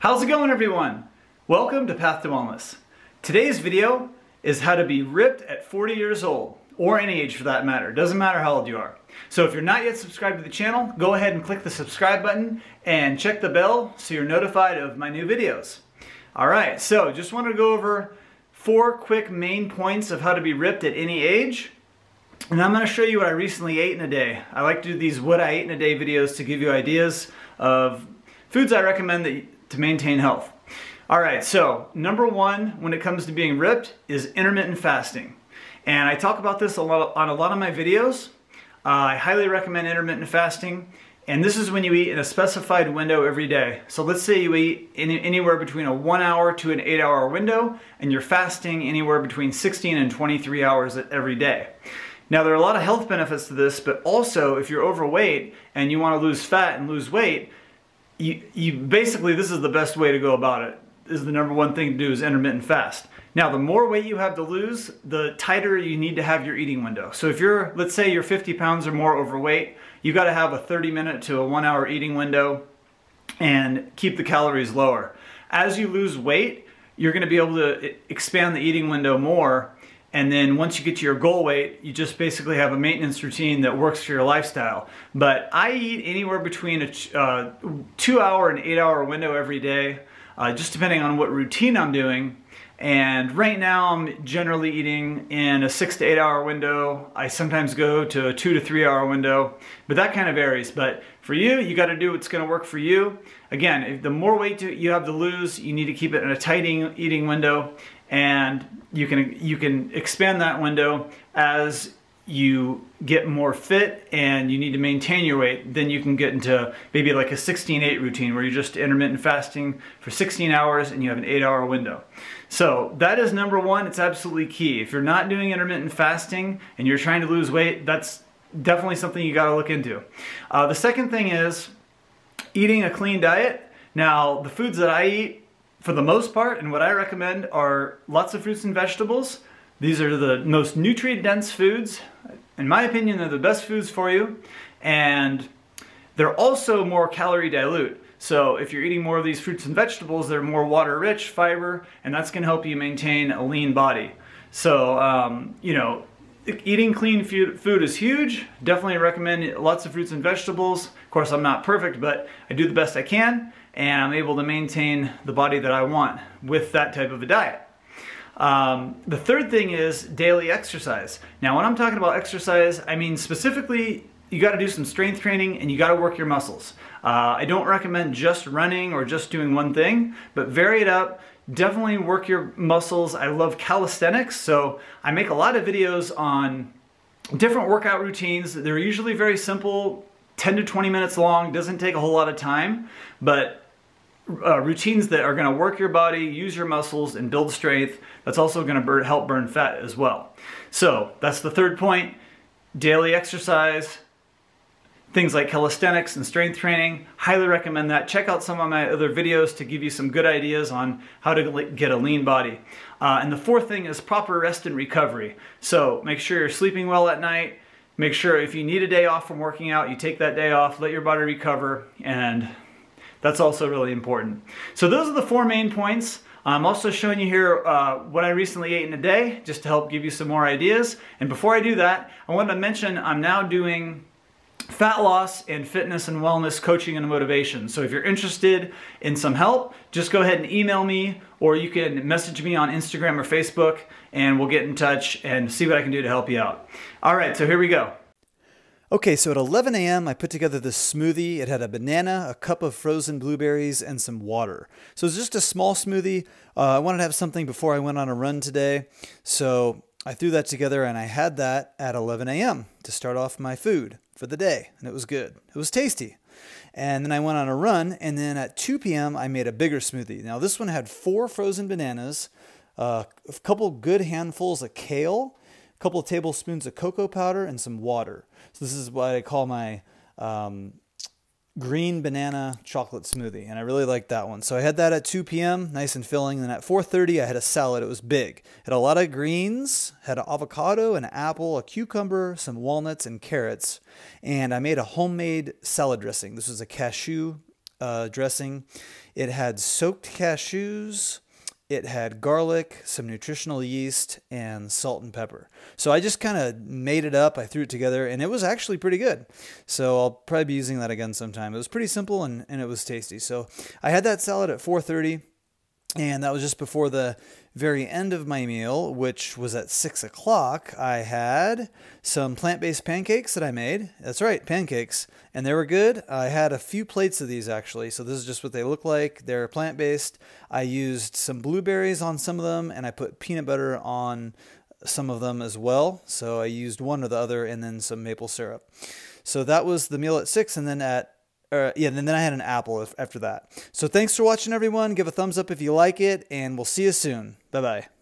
How's it going everyone? Welcome to Path to Wellness. Today's video is how to be ripped at 40 years old, or any age for that matter. Doesn't matter how old you are. So if you're not yet subscribed to the channel, go ahead and click the subscribe button and check the bell so you're notified of my new videos. Alright, so just wanted to go over four quick main points of how to be ripped at any age. And I'm going to show you what I recently ate in a day. I like to do these what I ate in a day videos to give you ideas of foods I recommend that, to maintain health. All right, so number one when it comes to being ripped is intermittent fasting. And I talk about this a lot on a lot of my videos. Uh, I highly recommend intermittent fasting. And this is when you eat in a specified window every day. So let's say you eat in, anywhere between a one hour to an eight hour window, and you're fasting anywhere between 16 and 23 hours every day. Now there are a lot of health benefits to this, but also if you're overweight and you want to lose fat and lose weight, you, you basically, this is the best way to go about it. Is the number one thing to do is intermittent fast. Now, the more weight you have to lose, the tighter you need to have your eating window. So if you're, let's say you're 50 pounds or more overweight, you've got to have a 30 minute to a one hour eating window and keep the calories lower. As you lose weight, you're going to be able to expand the eating window more and then once you get to your goal weight, you just basically have a maintenance routine that works for your lifestyle. But I eat anywhere between a uh, two hour and eight hour window every day, uh, just depending on what routine I'm doing. And right now I'm generally eating in a six to eight hour window. I sometimes go to a two to three hour window, but that kind of varies. But for you, you gotta do what's gonna work for you. Again, if the more weight you have to lose, you need to keep it in a tight eating window and you can you can expand that window as you get more fit and you need to maintain your weight, then you can get into maybe like a 16-8 routine where you're just intermittent fasting for 16 hours and you have an 8-hour window. So that is number one. It's absolutely key. If you're not doing intermittent fasting and you're trying to lose weight, that's definitely something you got to look into. Uh, the second thing is eating a clean diet. Now, the foods that I eat for the most part, and what I recommend are lots of fruits and vegetables. These are the most nutrient dense foods. In my opinion, they're the best foods for you. And they're also more calorie dilute. So if you're eating more of these fruits and vegetables, they're more water rich, fiber, and that's gonna help you maintain a lean body. So, um, you know, eating clean food is huge. Definitely recommend lots of fruits and vegetables. Of course, I'm not perfect, but I do the best I can and I'm able to maintain the body that I want with that type of a diet. Um, the third thing is daily exercise. Now, when I'm talking about exercise, I mean specifically you got to do some strength training and you got to work your muscles. Uh, I don't recommend just running or just doing one thing, but vary it up. Definitely work your muscles. I love calisthenics, so I make a lot of videos on different workout routines. They're usually very simple, 10 to 20 minutes long, doesn't take a whole lot of time, but uh, routines that are going to work your body, use your muscles, and build strength. That's also going to help burn fat as well. So that's the third point. Daily exercise, things like calisthenics and strength training. Highly recommend that. Check out some of my other videos to give you some good ideas on how to get a lean body. Uh, and the fourth thing is proper rest and recovery. So make sure you're sleeping well at night. Make sure if you need a day off from working out, you take that day off, let your body recover, and that's also really important. So those are the four main points. I'm also showing you here uh, what I recently ate in a day, just to help give you some more ideas. And before I do that, I want to mention I'm now doing fat loss and fitness and wellness coaching and motivation. So if you're interested in some help, just go ahead and email me or you can message me on Instagram or Facebook and we'll get in touch and see what I can do to help you out. All right, so here we go. Okay, so at 11 a.m., I put together this smoothie. It had a banana, a cup of frozen blueberries, and some water. So it's just a small smoothie. Uh, I wanted to have something before I went on a run today. So I threw that together and I had that at 11 a.m. to start off my food for the day. And it was good. It was tasty. And then I went on a run. And then at 2 p.m., I made a bigger smoothie. Now, this one had four frozen bananas, uh, a couple good handfuls of kale, a couple of tablespoons of cocoa powder, and some water. So this is what I call my um, green banana chocolate smoothie, and I really like that one. So I had that at 2 p.m., nice and filling. Then at 4:30, I had a salad. It was big. Had a lot of greens, had an avocado, an apple, a cucumber, some walnuts, and carrots. And I made a homemade salad dressing. This was a cashew uh, dressing. It had soaked cashews, it had garlic, some nutritional yeast, and salt and pepper. So I just kind of made it up. I threw it together, and it was actually pretty good. So I'll probably be using that again sometime. It was pretty simple and, and it was tasty. So I had that salad at 4:30, and that was just before the very end of my meal, which was at six o'clock, I had some plant based pancakes that I made. That's right, pancakes. And they were good. I had a few plates of these actually. So this is just what they look like. They're plant based. I used some blueberries on some of them and I put peanut butter on some of them as well. So I used one or the other and then some maple syrup. So that was the meal at six. And then at uh, yeah, and then I had an apple after that. So thanks for watching, everyone. Give a thumbs up if you like it, and we'll see you soon. Bye bye.